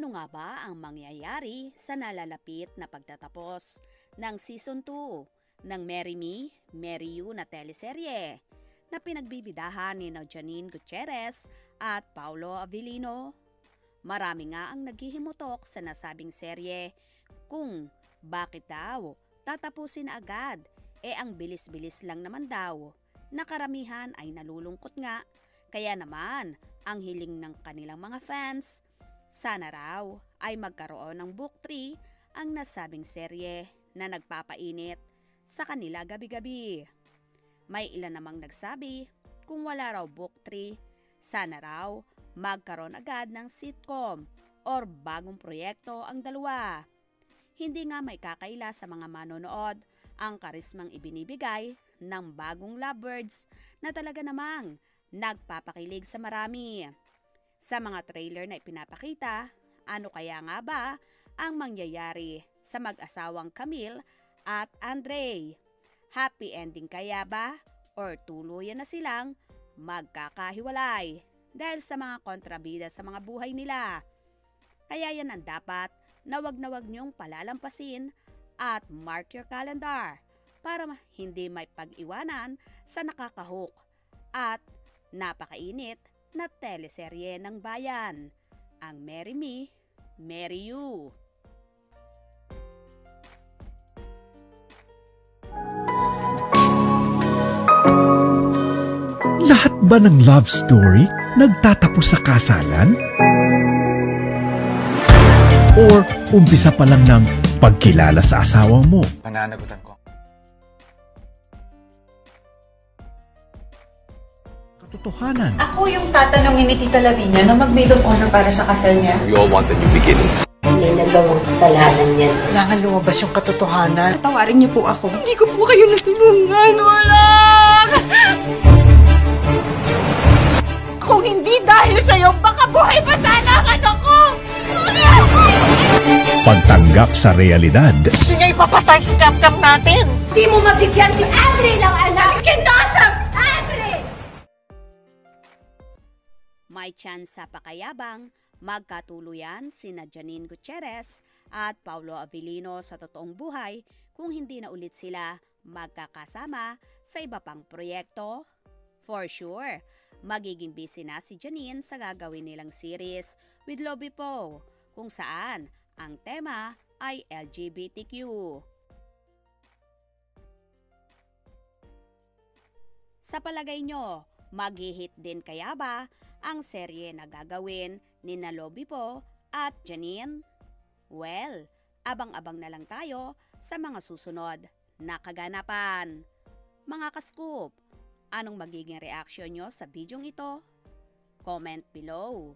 Ano nga ba ang mangyayari sa nalalapit na pagtatapos ng Season 2 ng Marry Me, Marry You na teleserye na pinagbibidahan ni na Janine Gutierrez at Paulo Avellino? Marami nga ang naghihimutok sa nasabing serye kung bakit daw tatapusin na agad e ang bilis-bilis lang naman daw. Nakaramihan ay nalulungkot nga kaya naman ang hiling ng kanilang mga fans sana raw ay magkaroon ng book 3 ang nasabing serye na nagpapainit sa kanila gabi-gabi. May ilan namang nagsabi kung wala raw book 3, sana raw magkaroon agad ng sitcom or bagong proyekto ang dalawa. Hindi nga may kakaila sa mga manonood ang karismang ibinibigay ng bagong lovebirds na talaga namang nagpapakilig sa marami. Sa mga trailer na ipinapakita, ano kaya nga ba ang mangyayari sa mag-asawang Camille at Andre? Happy ending kaya ba or tuluyan na silang magkakahiwalay dahil sa mga kontrabida sa mga buhay nila? Kaya yan ang dapat na wag na wag niyong palalampasin at mark your calendar para hindi may pag-iwanan sa nakakahok at napakainit na teleserye ng bayan, ang Marry Me, Marry You. Lahat ba ng love story nagtatapos sa kasalan? Or umpisa pa lang ng pagkilala sa asawa mo? Pananagutan ko. Katotohanan. Ako yung tatanungin ni Tita Lavinia na mag-maid of honor para sa kasal niya. We all want a new beginning. May nagawang kasalanan yan. Kailangan lumabas yung katotohanan. Tawarin niyo po ako. Hindi ko po kayo natulungan. Tulong! Kung hindi dahil sa'yo, baka buhay pa sana ang anak ko! Pagtanggap sa realidad. Gusto niya ipapatay si Capcom natin. Di mo mabigyan si Andre ng anak! Kinotap! May chance sa pakayabang magkatuluyan sina Janine Gutierrez at Paulo Avellino sa totoong buhay kung hindi na ulit sila magkakasama sa iba pang proyekto. For sure, magiging busy na si Janine sa gagawin nilang series with Lobby Po kung saan ang tema ay LGBTQ. Sa palagay nyo, mag-hit din kaya ba ang serye na gagawin ni Nalobi po at Janine? Well, abang-abang na lang tayo sa mga susunod na kaganapan. Mga kascoop, anong magiging reaksyon nyo sa bidyong ito? Comment below.